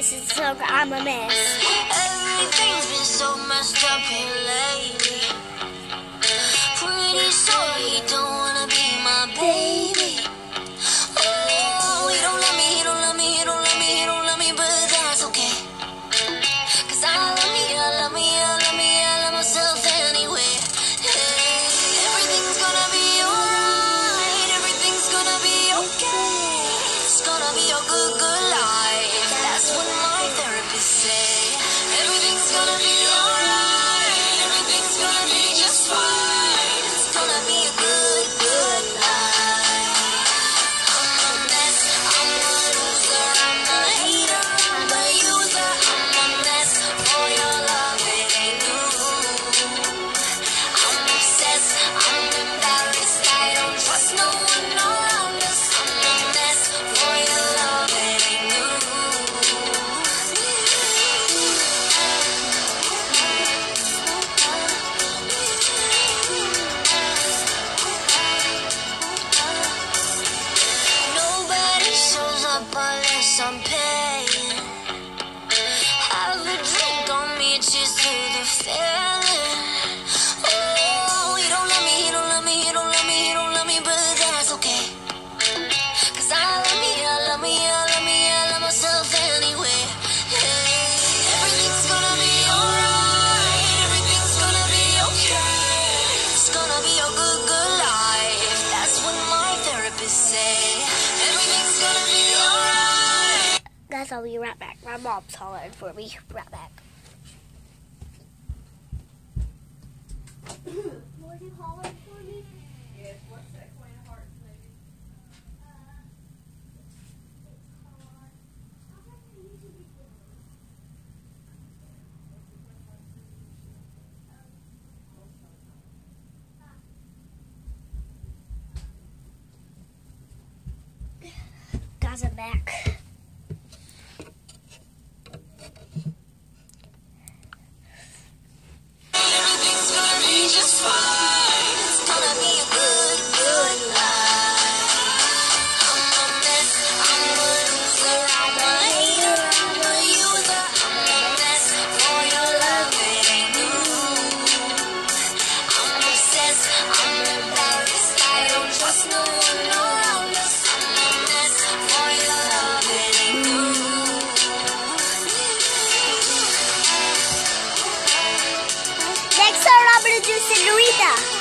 This is so I'm a mess. Everything's been so messed up I'll be right back. My mom's hollering for me. Right back. Morgan hollering for me? Yes, what's that of Hearts? Guys, I'm back. soy